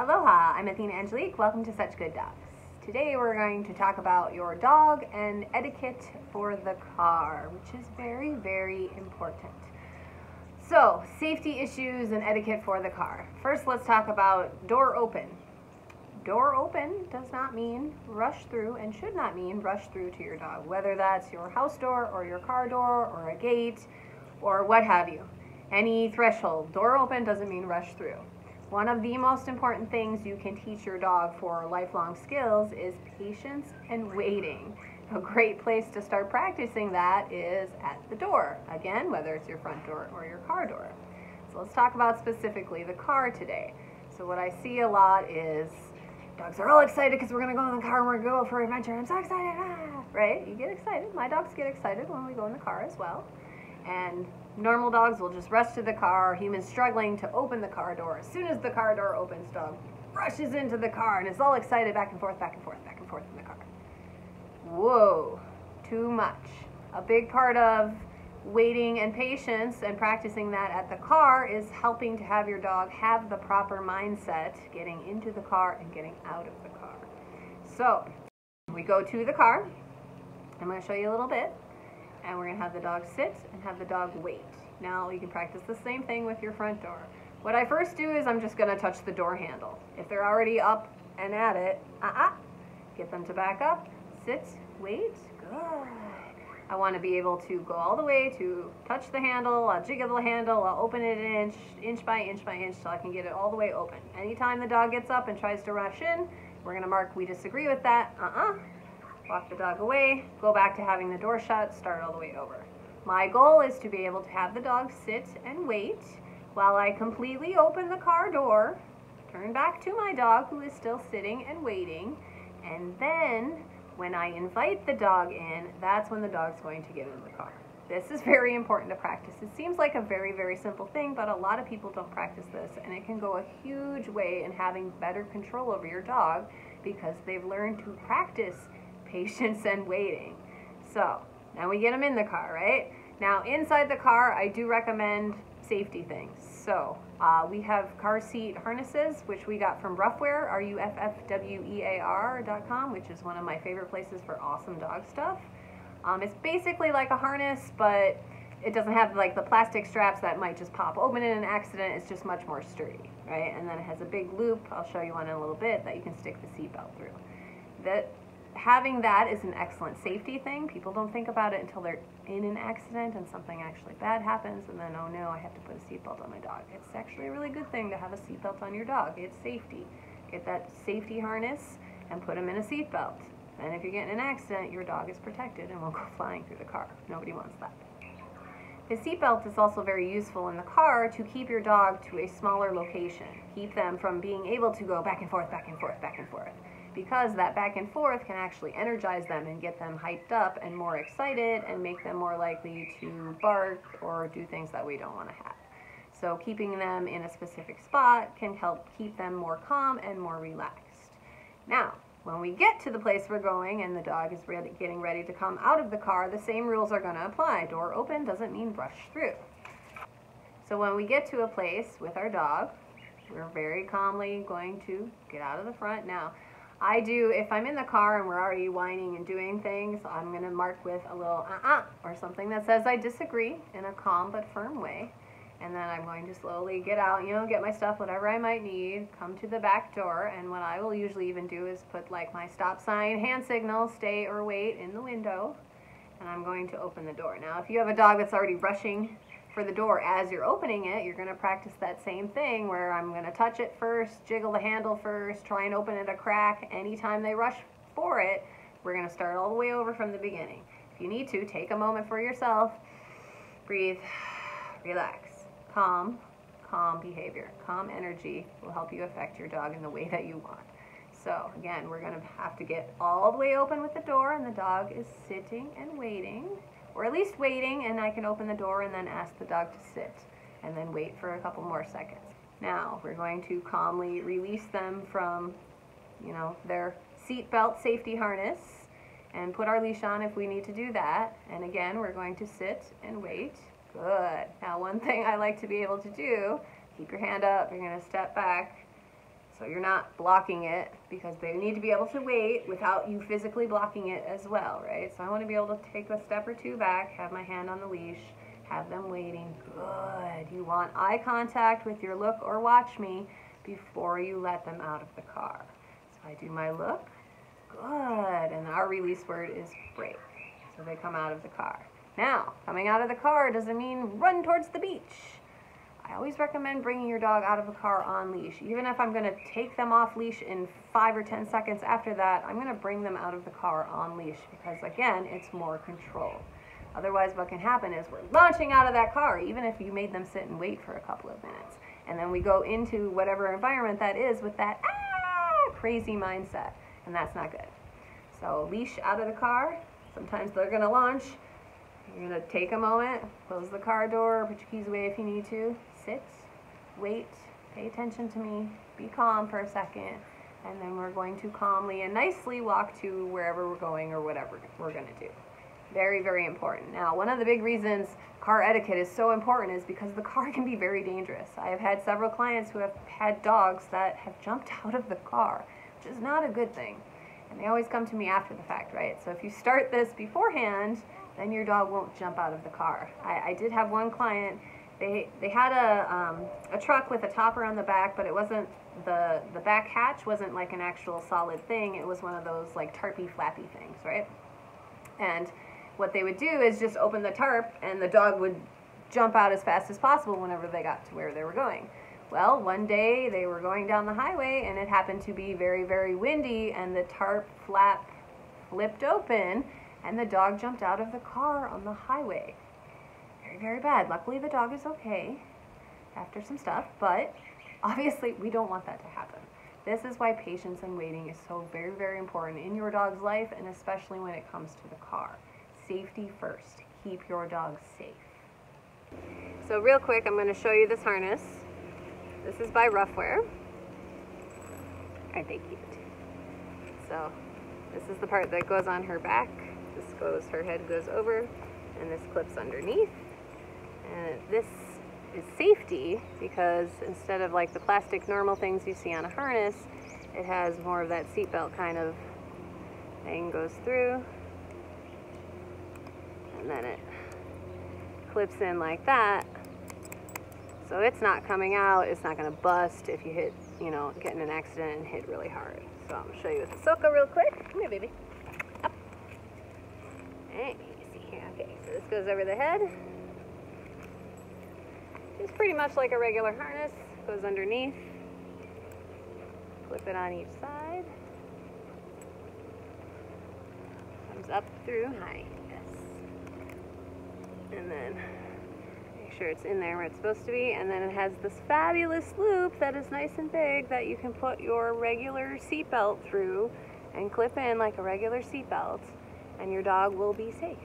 Aloha, I'm Athena Angelique. Welcome to Such Good Dogs. Today we're going to talk about your dog and etiquette for the car, which is very, very important. So, safety issues and etiquette for the car. First, let's talk about door open. Door open does not mean rush through and should not mean rush through to your dog, whether that's your house door or your car door or a gate or what have you. Any threshold. Door open doesn't mean rush through. One of the most important things you can teach your dog for lifelong skills is patience and waiting. A great place to start practicing that is at the door. Again, whether it's your front door or your car door. So let's talk about specifically the car today. So what I see a lot is dogs are all excited because we're going to go in the car and we're going to go for an adventure. I'm so excited, ah! right? You get excited. My dogs get excited when we go in the car as well. And normal dogs will just rush to the car. Humans struggling to open the car door. As soon as the car door opens, dog rushes into the car and is all excited back and forth, back and forth, back and forth in the car. Whoa, too much. A big part of waiting and patience and practicing that at the car is helping to have your dog have the proper mindset getting into the car and getting out of the car. So we go to the car. I'm going to show you a little bit and we're to have the dog sit and have the dog wait. Now you can practice the same thing with your front door. What I first do is I'm just to touch the door handle. If they're already up and at it, uh-uh, get them to back up, sit, wait, good. I want to be able to go all the way to touch the handle, I'll jiggle the handle, I'll open it an inch, inch by inch by inch till I can get it all the way open. Anytime the dog gets up and tries to rush in, we're to mark we disagree with that, uh-uh, walk the dog away, go back to having the door shut, start all the way over. My goal is to be able to have the dog sit and wait while I completely open the car door, turn back to my dog who is still sitting and waiting, and then when I invite the dog in, that's when the dog's going to get in the car. This is very important to practice. It seems like a very, very simple thing, but a lot of people don't practice this, and it can go a huge way in having better control over your dog because they've learned to practice patience and waiting. So now we get them in the car, right? Now inside the car, I do recommend safety things. So uh, we have car seat harnesses, which we got from Ruffwear, R-U-F-F-W-E-A-R.com, which is one of my favorite places for awesome dog stuff. Um, it's basically like a harness, but it doesn't have like the plastic straps that might just pop open in an accident. It's just much more sturdy, right? And then it has a big loop, I'll show you one in a little bit, that you can stick the seatbelt through. That having that is an excellent safety thing. People don't think about it until they're in an accident and something actually bad happens and then, oh no, I have to put a seatbelt on my dog. It's actually a really good thing to have a seatbelt on your dog. It's safety. Get that safety harness and put them in a seatbelt. And if you get in an accident, your dog is protected and won't go flying through the car. Nobody wants that. The seatbelt is also very useful in the car to keep your dog to a smaller location. Keep them from being able to go back and forth, back and forth, back and forth because that back and forth can actually energize them and get them hyped up and more excited and make them more likely to bark or do things that we don't want to have. So keeping them in a specific spot can help keep them more calm and more relaxed. Now, when we get to the place we're going and the dog is getting ready to come out of the car, the same rules are going to apply. Door open doesn't mean brush through. So when we get to a place with our dog, we're very calmly going to get out of the front. Now, I do, if I'm in the car and we're already whining and doing things, I'm going to mark with a little uh-uh or something that says I disagree in a calm but firm way. And then I'm going to slowly get out, you know, get my stuff, whatever I might need, come to the back door. And what I will usually even do is put like my stop sign, hand signal, stay or wait in the window. And I'm going to open the door. Now, if you have a dog that's already rushing for the door as you're opening it, you're going to practice that same thing where I'm going to touch it first, jiggle the handle first, try and open it a crack. Anytime they rush for it, we're going to start all the way over from the beginning. If you need to, take a moment for yourself. Breathe, relax, calm, calm behavior. Calm energy will help you affect your dog in the way that you want. So again, we're going to have to get all the way open with the door and the dog is sitting and waiting or at least waiting and I can open the door and then ask the dog to sit and then wait for a couple more seconds. Now we're going to calmly release them from, you know, their seatbelt safety harness and put our leash on if we need to do that. And again, we're going to sit and wait. Good. Now one thing I like to be able to do, keep your hand up, you're gonna step back, So you're not blocking it because they need to be able to wait without you physically blocking it as well, right? So I want to be able to take a step or two back, have my hand on the leash, have them waiting. Good. You want eye contact with your look or watch me before you let them out of the car. So I do my look. Good. And our release word is break. So they come out of the car. Now, coming out of the car doesn't mean run towards the beach. I always recommend bringing your dog out of a car on leash. Even if I'm going to take them off leash in five or 10 seconds after that, I'm going to bring them out of the car on leash because, again, it's more control. Otherwise, what can happen is we're launching out of that car, even if you made them sit and wait for a couple of minutes. And then we go into whatever environment that is with that ah, crazy mindset, and that's not good. So leash out of the car. Sometimes they're going to launch. You're going to take a moment, close the car door, put your keys away if you need to, sit, wait, pay attention to me, be calm for a second, and then we're going to calmly and nicely walk to wherever we're going or whatever we're going to do. Very, very important. Now, one of the big reasons car etiquette is so important is because the car can be very dangerous. I have had several clients who have had dogs that have jumped out of the car, which is not a good thing. And they always come to me after the fact, right? So if you start this beforehand, then your dog won't jump out of the car. I, I did have one client they they had a um, a truck with a topper on the back, but it wasn't the the back hatch wasn't like an actual solid thing. It was one of those like tarpy flappy things, right? And what they would do is just open the tarp, and the dog would jump out as fast as possible whenever they got to where they were going. Well, one day they were going down the highway, and it happened to be very very windy, and the tarp flap flipped open, and the dog jumped out of the car on the highway very, very bad. Luckily, the dog is okay after some stuff, but obviously, we don't want that to happen. This is why patience and waiting is so very, very important in your dog's life, and especially when it comes to the car. Safety first. Keep your dog safe. So real quick, I'm going to show you this harness. This is by Ruffwear. Aren't they cute? So this is the part that goes on her back. This goes, her head goes over, and this clips underneath. And this is safety because instead of like the plastic normal things you see on a harness, it has more of that seatbelt kind of thing goes through. And then it clips in like that. So it's not coming out, it's not gonna bust if you hit, you know, get in an accident and hit really hard. So I'm gonna show you with the Soka real quick. Come here, baby. Up. See here. Okay, so this goes over the head. It's pretty much like a regular harness. Goes underneath. Clip it on each side. Comes up through. Hi. Yes. And then make sure it's in there where it's supposed to be. And then it has this fabulous loop that is nice and big that you can put your regular seatbelt through and clip in like a regular seatbelt and your dog will be safe.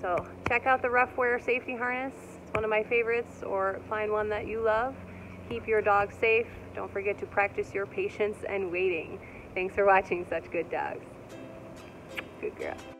So check out the Ruffwear safety harness one of my favorites or find one that you love. Keep your dog safe. Don't forget to practice your patience and waiting. Thanks for watching Such Good Dogs. Good girl.